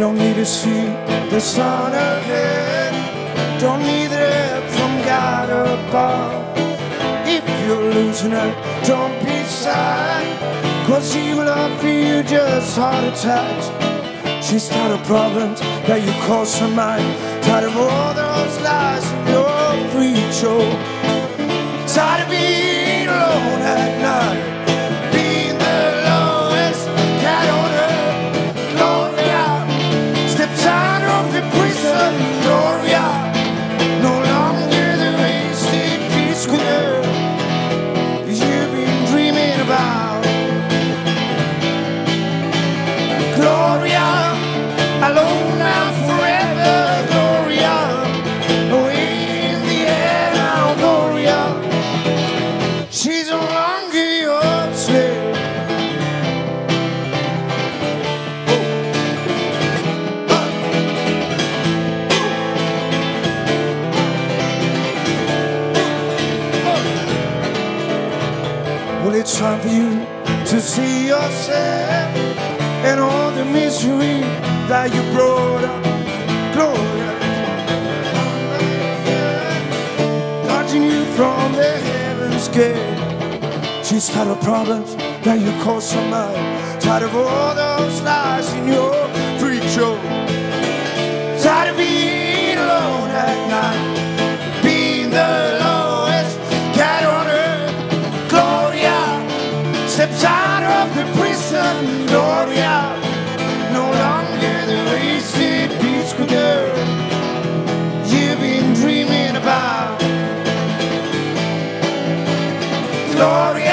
don't need to see the sun ahead. Don't need help from God above. If you're losing her, don't be sad. Cause he will offer you just heart attacks. She's tired of problems that you cause her mind. Tired of all those lies in your free show. Prison. Time for you to see yourself and all the misery that you brought up. Gloria, dodging you from the heaven's gate. She's tired of problems that you caused so much. Tired of all those lies in your steps out of the prison. Gloria, no longer the wasted peaceful girl you've been dreaming about. Gloria.